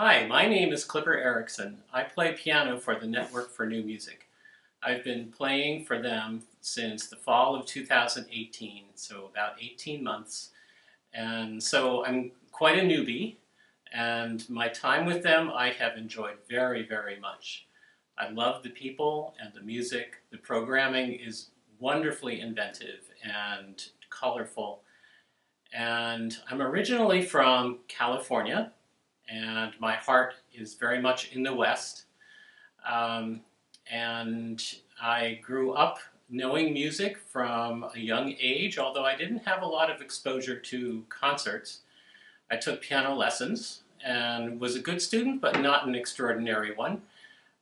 Hi, my name is Clipper Erickson. I play piano for the Network for New Music. I've been playing for them since the fall of 2018, so about 18 months. And so I'm quite a newbie, and my time with them I have enjoyed very, very much. I love the people and the music. The programming is wonderfully inventive and colorful. And I'm originally from California, and my heart is very much in the West. Um, and I grew up knowing music from a young age, although I didn't have a lot of exposure to concerts. I took piano lessons and was a good student, but not an extraordinary one.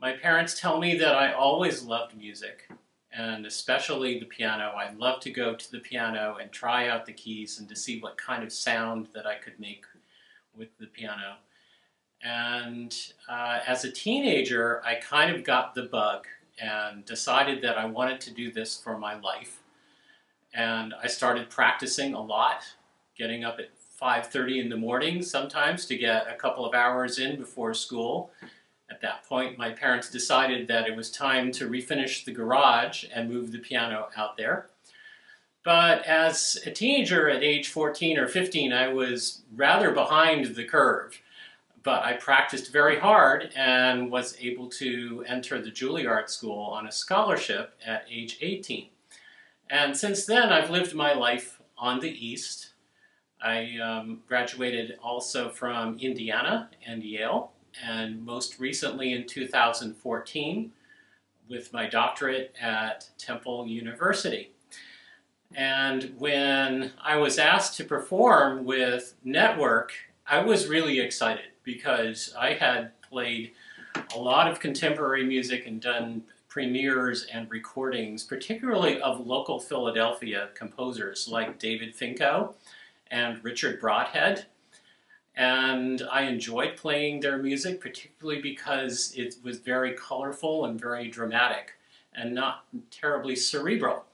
My parents tell me that I always loved music, and especially the piano. I love to go to the piano and try out the keys and to see what kind of sound that I could make with the piano. And uh, as a teenager, I kind of got the bug and decided that I wanted to do this for my life. And I started practicing a lot, getting up at 5.30 in the morning sometimes to get a couple of hours in before school. At that point, my parents decided that it was time to refinish the garage and move the piano out there. But as a teenager at age 14 or 15, I was rather behind the curve but I practiced very hard and was able to enter the Juilliard School on a scholarship at age 18. And since then, I've lived my life on the East. I um, graduated also from Indiana and Yale, and most recently in 2014 with my doctorate at Temple University. And when I was asked to perform with Network, I was really excited because I had played a lot of contemporary music and done premieres and recordings, particularly of local Philadelphia composers like David Finko and Richard Broadhead. And I enjoyed playing their music, particularly because it was very colorful and very dramatic and not terribly cerebral.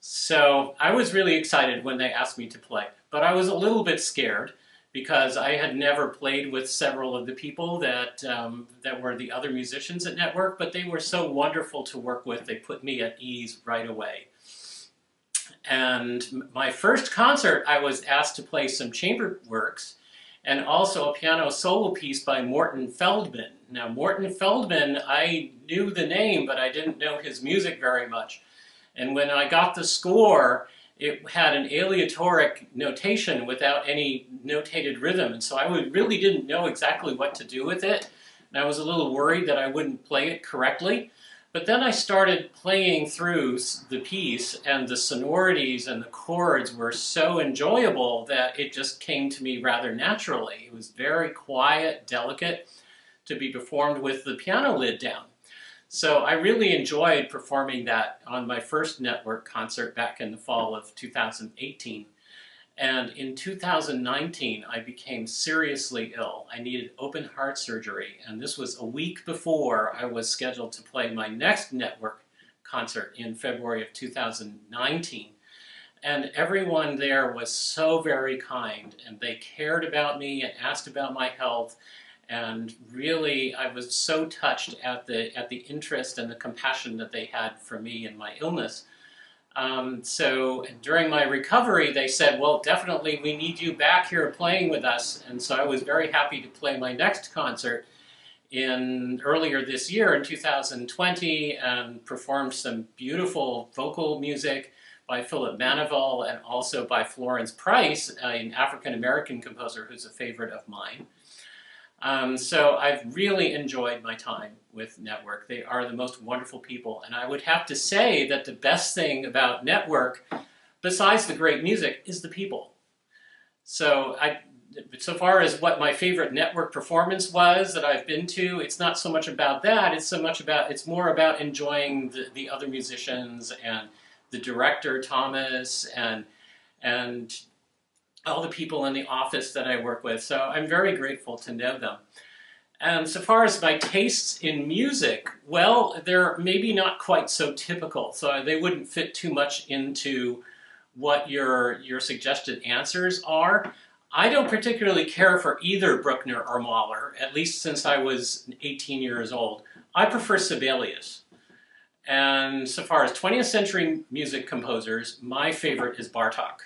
So I was really excited when they asked me to play, but I was a little bit scared because I had never played with several of the people that um, that were the other musicians at Network, but they were so wonderful to work with. They put me at ease right away. And my first concert, I was asked to play some chamber works and also a piano solo piece by Morton Feldman. Now, Morton Feldman, I knew the name, but I didn't know his music very much. And when I got the score, it had an aleatoric notation without any notated rhythm. And so I would, really didn't know exactly what to do with it. And I was a little worried that I wouldn't play it correctly. But then I started playing through the piece, and the sonorities and the chords were so enjoyable that it just came to me rather naturally. It was very quiet, delicate, to be performed with the piano lid down. So I really enjoyed performing that on my first network concert back in the fall of 2018. And in 2019, I became seriously ill. I needed open heart surgery, and this was a week before I was scheduled to play my next network concert in February of 2019. And everyone there was so very kind, and they cared about me and asked about my health and really I was so touched at the at the interest and the compassion that they had for me and my illness. Um, so during my recovery, they said, "Well, definitely we need you back here playing with us." And so I was very happy to play my next concert in earlier this year in 2020 and performed some beautiful vocal music by Philip Maneval and also by Florence Price, an African American composer who's a favorite of mine. Um, so I've really enjoyed my time with Network. They are the most wonderful people. And I would have to say that the best thing about Network, besides the great music, is the people. So I, so far as what my favorite network performance was that I've been to, it's not so much about that. It's so much about, it's more about enjoying the, the other musicians and the director, Thomas, and, and all the people in the office that I work with. So I'm very grateful to know them. And so far as my tastes in music, well, they're maybe not quite so typical. So they wouldn't fit too much into what your, your suggested answers are. I don't particularly care for either Bruckner or Mahler, at least since I was 18 years old. I prefer Sibelius. And so far as 20th century music composers, my favorite is Bartok.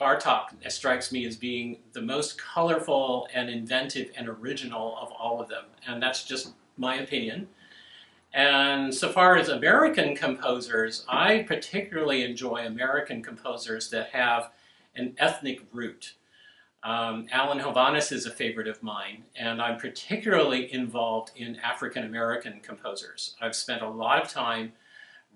Bartok strikes me as being the most colorful and inventive and original of all of them. And that's just my opinion. And so far as American composers, I particularly enjoy American composers that have an ethnic root. Um, Alan Hovhaness is a favorite of mine, and I'm particularly involved in African American composers. I've spent a lot of time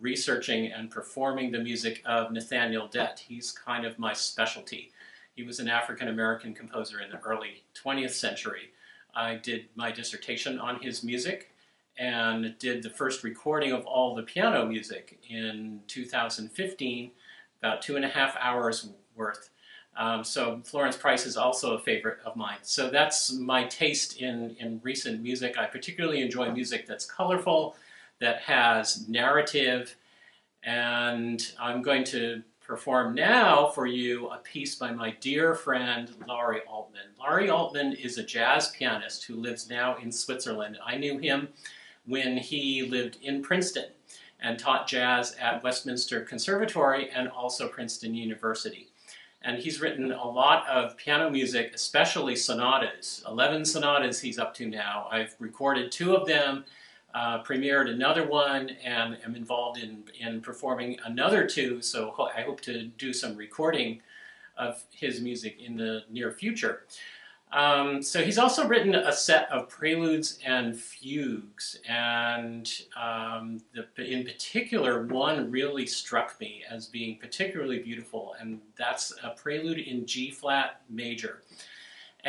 researching and performing the music of Nathaniel Dett. He's kind of my specialty. He was an African American composer in the early 20th century. I did my dissertation on his music and did the first recording of all the piano music in 2015, about two and a half hours worth. Um, so Florence Price is also a favorite of mine. So that's my taste in, in recent music. I particularly enjoy music that's colorful, that has narrative, and I'm going to perform now for you a piece by my dear friend Laurie Altman. Laurie Altman is a jazz pianist who lives now in Switzerland. I knew him when he lived in Princeton and taught jazz at Westminster Conservatory and also Princeton University. And he's written a lot of piano music, especially sonatas. 11 sonatas he's up to now. I've recorded two of them, uh, premiered another one, and am involved in, in performing another two, so I hope to do some recording of his music in the near future. Um, so he's also written a set of preludes and fugues, and um, the, in particular, one really struck me as being particularly beautiful, and that's a prelude in G flat major.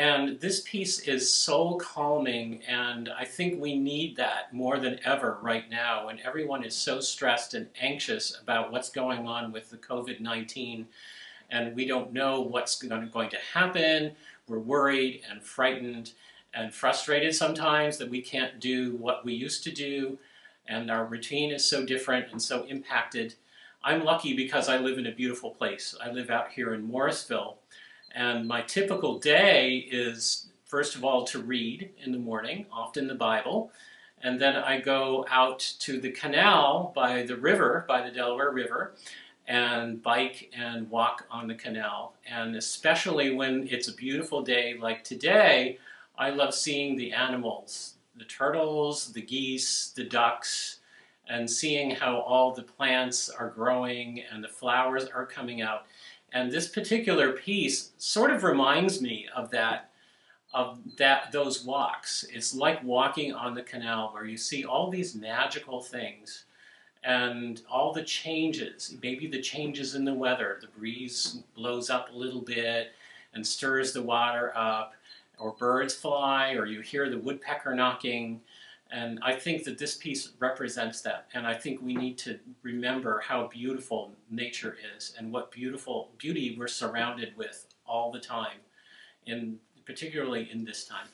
And this piece is so calming, and I think we need that more than ever right now when everyone is so stressed and anxious about what's going on with the COVID 19, and we don't know what's going to happen we're worried and frightened and frustrated sometimes that we can't do what we used to do and our routine is so different and so impacted. I'm lucky because I live in a beautiful place. I live out here in Morrisville and my typical day is first of all to read in the morning, often the Bible, and then I go out to the canal by the river, by the Delaware River, and bike and walk on the canal. And especially when it's a beautiful day like today, I love seeing the animals, the turtles, the geese, the ducks, and seeing how all the plants are growing and the flowers are coming out. And this particular piece sort of reminds me of that of that those walks. It's like walking on the canal where you see all these magical things and all the changes, maybe the changes in the weather, the breeze blows up a little bit and stirs the water up, or birds fly, or you hear the woodpecker knocking. And I think that this piece represents that. And I think we need to remember how beautiful nature is and what beautiful beauty we're surrounded with all the time, in, particularly in this time.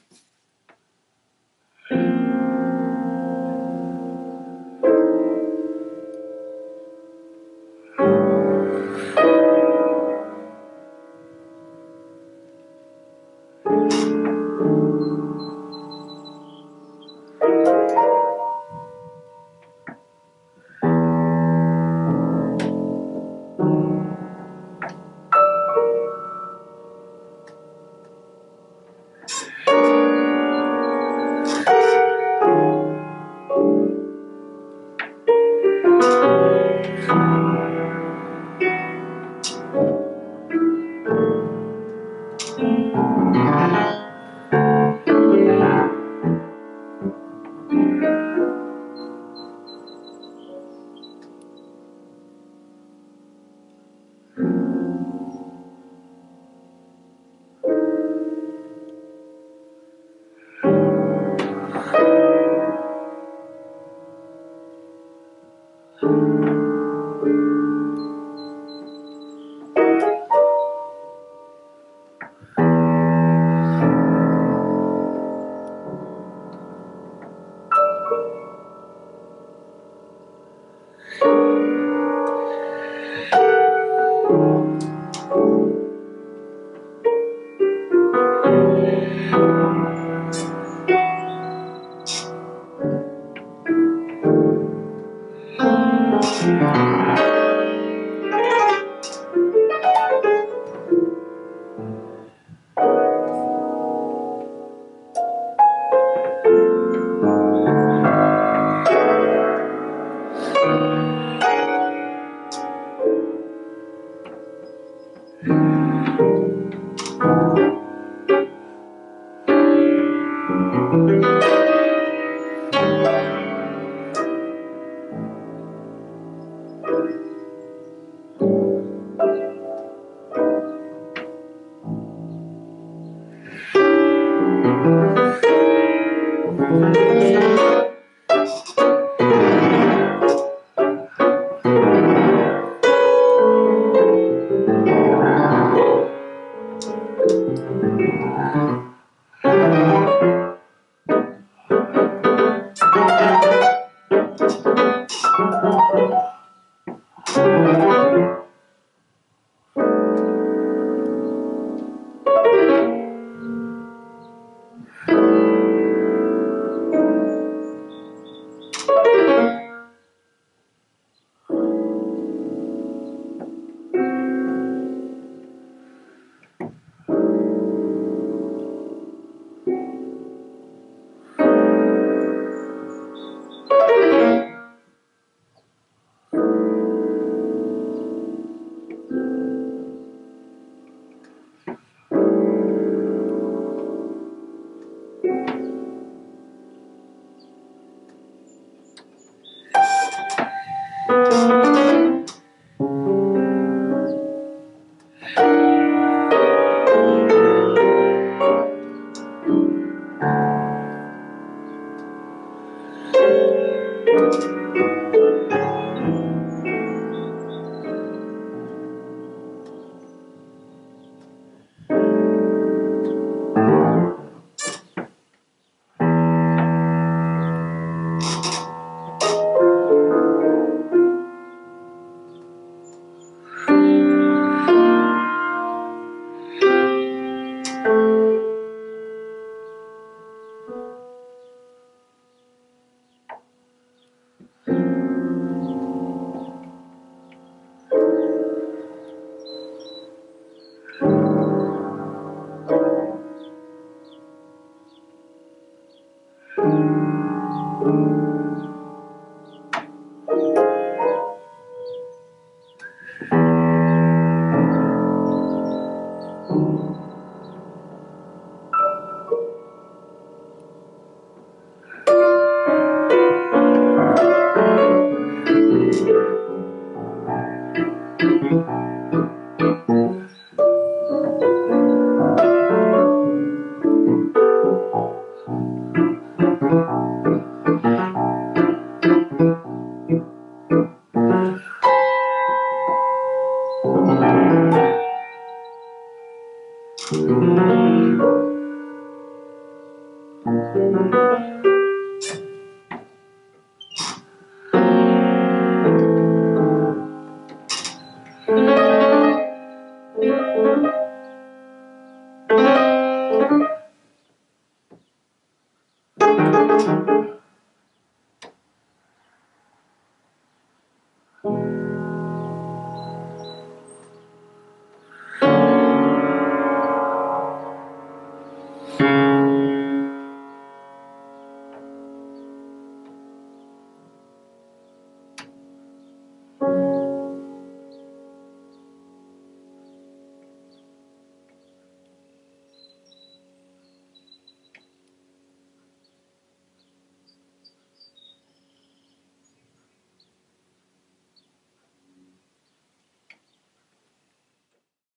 Música